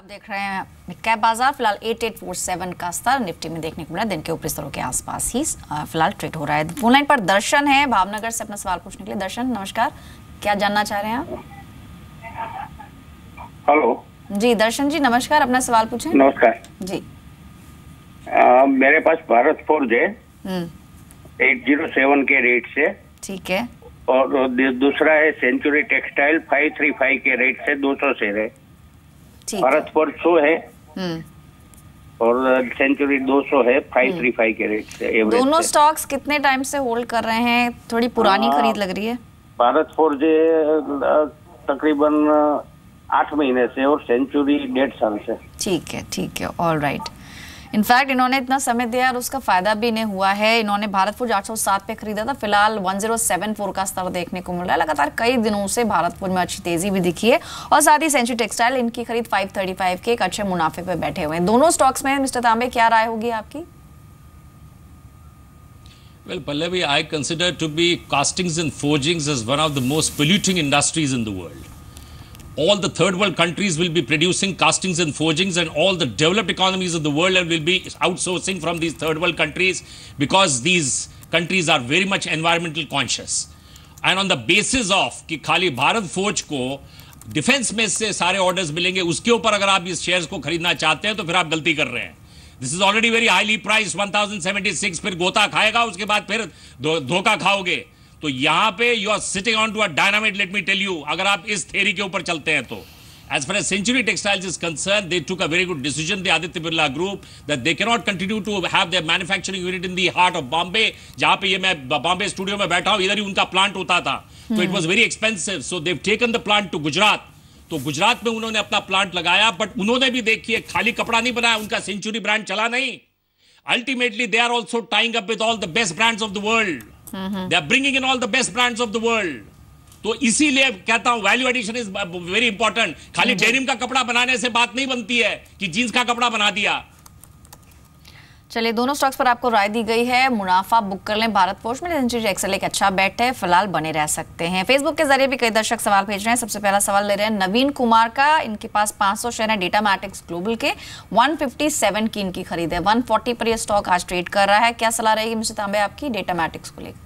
आप देख रहे हैं कैप बाज़ार। फ़िलहाल 8847 का स्तर निफ्टी में देखने को मिला। दिन के ऊपरी स्तरों के आसपास ही फ़िलहाल ट्रेड हो रहा है। फ़ोन लाइन पर दर्शन है भावनगर से अपना सवाल पूछने के लिए। दर्शन नमस्कार। क्या जानना चाह रहे हैं आप? हेलो। जी दर्शन जी नमस्कार। अपना सवाल पूछें। नमस्कार। जी। अ, मेरे पास भारत फोर्ज है। एट ज़ीरो सेवन के रेट से। ठीक है। और दूसरा है century textile five three five के रेट से दो सौ शेयर है। भारत फोर्ज सौ है। हम्म। और सेंचुरी दो सौ है फाइव थ्री फाइव के रेट से एवरेज दोनों स्टॉक्स कितने टाइम से होल्ड कर रहे हैं? थोड़ी पुरानी हाँ। खरीद लग रही है। भारत फोर्ज तकरीबन आठ महीने से और सेंचुरी डेढ़ साल से। ठीक है ठीक है। ऑल राइट इनफैक्ट इन्होंने इतना समय दिया और उसका फ़ायदा भी इन्हें हुआ है। इन्होंने भारत फ़ूड 807 पे खरीदा था। फ़िलहाल 1074 का स्तर देखने को मिल रहा है। लगातार कई दिनों से भारत फ़ूड में अच्छी तेज़ी भी दिखी है। और साथ ही सेंचुरी टेक्सटाइल इनकी खरीद 535 के एक अच्छे मुनाफे पे बैठे हुए हैं। दोनों स्टॉक्स में मिस्टर तांबे क्या राय होगी आपकी? Well, Pallavi, I consider to be castings and forgings as one of the most polluting industries in the world. All the third world countries will be producing castings and forgings, and all the developed economies of the world will be outsourcing from these third world countries because these countries are very much environmental conscious. And on the basis of कि खाली भारत फौज को defence में से सारे orders मिलेंगे उसके ऊपर अगर आप इस शेयर्स को खरीदना चाहते हैं तो फिर आप गलती कर रहे हैं this is already very highly price 1076 फिर गोता खाएगा उसके बाद फिर धो- धोखा खाओगे तो यहाँ पे you are sitting on to a dynamite let me tell you अगर आप इस थेरी के ऊपर चलते हैं तो। As far as century textiles is concern they took a very good decision the Aditya Birla group that they can not continue to have the manufacturing unit in the heart of Bombay जहाँ पे मैं Bombay studio में बैठा हूँ, इधर ही उनका plant होता था। तो it was very expensive so they've taken the plant to Gujarat तो गुजरात में उन्होंने अपना प्लांट लगाया बट उन्होंने भी देखिए, खाली कपड़ा नहीं बनाया, उनका सेंचुरी ब्रांड चला नहीं। Ultimately they are also tying up with all the best brands of the world they are bringing in all the best brands of the world तो इसीलिए कहता हूँ value addition is very important खाली denim का कपड़ा बनाने से बात नहीं बनती है कि जींस का कपड़ा बना दिया। चलिए, दोनों स्टॉक्स पर आपको राय दी गई है। मुनाफा बुक कर लें भारत पोस्ट में। एक्सेल एक अच्छा बेट है। फ़िलहाल बने रह सकते हैं। फेसबुक के ज़रिए भी कई दर्शक सवाल भेज रहे हैं। सबसे पहला सवाल ले रहे हैं नवीन कुमार का। इनके पास 500 शेयर है डेटा मैटिक्स ग्लोबल के। 157 की इनकी खरीद है। 140 पर ये स्टॉक आज ट्रेड कर रहा है। क्या सलाह रहेगी मिस्टर तांबे आपकी डेटा मैटिक्स को लेकर?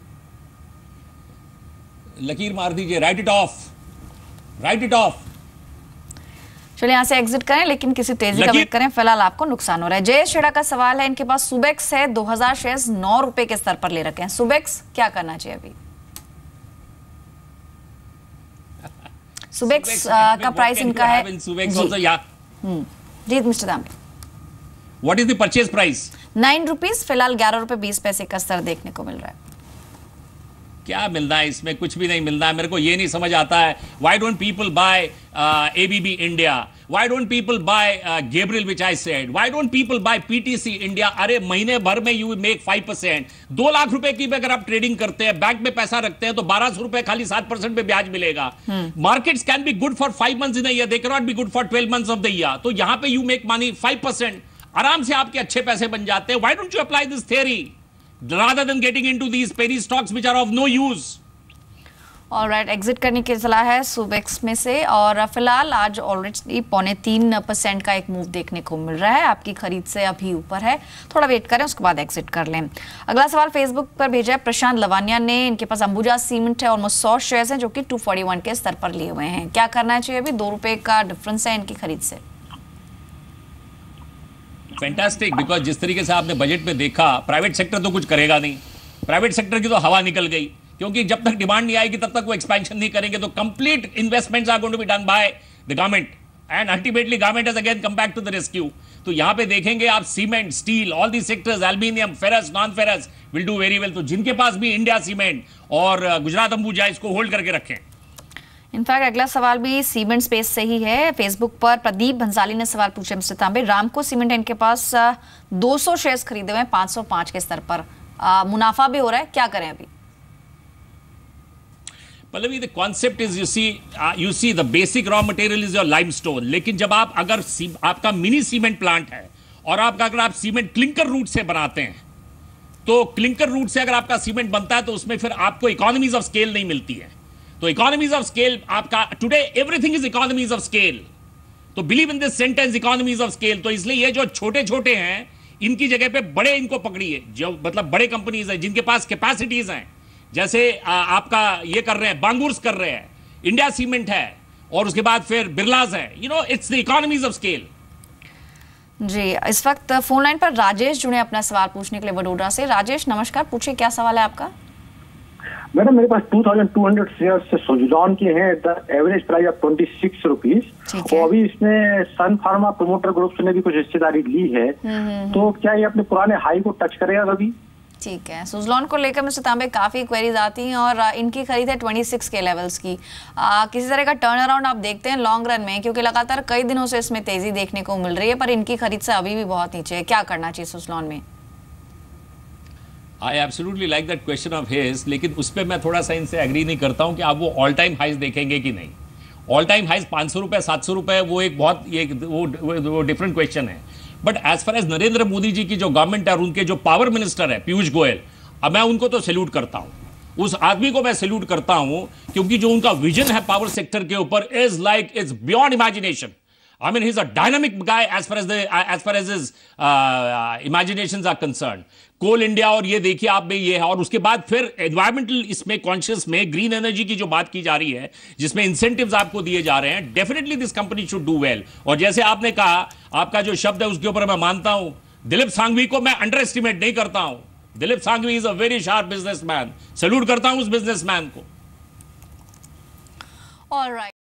लकीर मार दीजिए write it off write it off चलिए यहाँ से एग्जिट करें लेकिन किसी तेज़ी का वेट करें फ़िलहाल आपको नुकसान हो रहा है। जय शेड़ा का सवाल है इनके पास सुबेक्स है 2000 शेयर्स नौ रुपए के स्तर पर ले रखे हैं। सुबेक्स क्या करना चाहिए अभी? सुबेक्स का प्राइस इनका है जी, जी mister Dame what is the purchase price nine rupees फ़िलहाल ग्यारह रुपए बीस पैसे का स्तर देखने को मिल रहा है। क्या मिलना है? इसमें कुछ भी नहीं मिलना है मेरे को ये नहीं समझ आता है why don't people buy ABB India why don't people buy Gabriel which I said why don't people buy PTC India अरे महीने भर में यू मेक फाइव परसेंट दो लाख रुपए की भी अगर आप ट्रेडिंग करते हैं बैंक में पैसा रखते हैं तो बारह सौ रुपए खाली सात परसेंट पे ब्याज मिलेगा। Markets can be good for five months in year they can not be good for twelve months of the year तो यहाँ पे you make money five percent आराम से आपके अच्छे पैसे बन जाते हैं। Why don't you apply this theory rather than getting into these penny stocks, which are of no use. और राइट एग्जिट करने की सलाह है सुबेक्स में से और फ़िलहाल आज ऑलरेडी पौने तीन परसेंट का एक मूव देखने को मिल रहा है। आपकी खरीद से अभी ऊपर है। थोड़ा वेट करें, उसके बाद एग्जिट कर लें। अगला सवाल फेसबुक पर भेजा है। प्रशांत लवानिया ने, इनके पास अंबुजा सीमेंट है ऑलमोस्ट सौ शेयर्स हैं, जो कि 241 के स्तर पर लिए हुए हैं। क्या करना चाहिए अभी? दो का डिफरेंस है इनकी खरीद से। फैंटास्टिक बिकॉज़ जिस तरीके से आपने बजट में देखा प्राइवेट सेक्टर तो कुछ करेगा नहीं। प्राइवेट सेक्टर की तो हवा निकल गई, क्योंकि जब तक डिमांड नहीं आएगी, तब तक वो एक्सपेंशन नहीं करेंगे तो complete investments are going to be done by the government and ultimately government has again come back to the rescue तो यहाँ पे देखेंगे आप cement steel all the sectors aluminium ferrous non ferrous will do very well तो जिनके पास भी India cement और गुजरात अंबुजा इसको होल्ड करके रखें। इनफैक्ट अगला सवाल भी सीमेंट स्पेस से ही है। फेसबुक पर प्रदीप भंसाली ने सवाल पूछा मिस्टर तांबे रामको सीमेंट इनके पास अ, 200 शेयर्स खरीदे हुए हैं 505 के स्तर पर। अ, मुनाफा भी हो रहा है क्या करें अभी? Pallavi the concept is you see you see the basic raw material is your limestone लेकिन जब आप अगर आपका मिनी सीमेंट प्लांट है और आपका अगर आप सीमेंट क्लिंकर रूट से बनाते हैं तो क्लिंकर रूट से अगर आपका सीमेंट बनता है तो उसमें फिर आपको इकोनॉमीज ऑफ़ स्केल नहीं मिलती है। तो इकोनॉमीज ऑफ़ स्केल आपका today everything is economies of scale तो believe in this sentence economies of scale तो इसलिए ये जो छोटे छोटे हैं इनकी जगह पे बड़े इनको पकड़िए। जो मतलब बड़े कंपनीज़ हैं जिनके पास कैपेसिटीज हैं। जैसे आ, आपका ये कर रहे हैं बांगूर्स कर रहे हैं इंडिया सीमेंट है और उसके बाद फिर बिरलाज है। You know it's the economies of scale जी इस वक्त फ़ोन लाइन पर राजेश जुड़े अपना सवाल पूछने के लिए वडोदरा से। राजेश नमस्कार पूछिए क्या सवाल है आपका? मैडम मेरे पास 2200 शेयर से सुजलॉन के हैं the average price of twenty six rupees और अभी इसमें सन फार्मा प्रोमोटर ग्रुप ने भी कुछ हिस्सेदारी ली है। तो क्या ये अपने पुराने हाई को टच करेगा कभी? ठीक है। सुजलॉन को लेकर मिस्टर तांबे काफ़ी क्वेरीज आती हैं और इनकी खरीद है 26 के लेवल्स की। आ, किसी तरह का टर्न अराउंड आप देखते हैं लॉन्ग रन में क्योंकि लगातार कई दिनों से इसमें तेज़ी देखने को मिल रही है पर इनकी खरीद से अभी भी बहुत नीचे है। क्या करना चाहिए सुजलॉन में? I absolutely like that question of his लेकिन उस पर मैं थोड़ा सा इनसे एग्री नहीं करता हूँ कि आप वो ऑल टाइम हाइज देखेंगे कि नहीं। ऑल टाइम हाइज पाँच सौ रुपये सात सौ रुपये वो एक बहुत, ये वो वो डिफरेंट क्वेश्चन है। But as far as Narendra Modi ji की जो गवर्नमेंट है और उनके जो पावर मिनिस्टर है पीयूष गोयल अब मैं उनको तो सैल्यूट करता हूँ। उस आदमी को मैं सैल्यूट करता हूँ, क्योंकि जो उनका विजन है पावर सेक्टर के ऊपर is like it's beyond imagination I mean, he's a dynamic guy as far as the as far as his uh, imaginations are concerned. Coal India और ये देखिए आप में ये है और उसके बाद फिर एनवायरमेंटल इसमें कॉन्शियस में ग्रीन एनर्जी की जो बात की जा रही है जिसमें इंसेंटिव्स आपको दिए जा रहे हैं definitely this company should do well और जैसे आपने कहा आपका जो शब्द है उसके ऊपर मैं मानता हूँ दिलीप सांघवी को मैं अंडर एस्टिमेट नहीं करता हूँ. Dilip Sanghvi is a very sharp businessman salute करता हूँ उस बिजनेसमैन को. ऑलराइट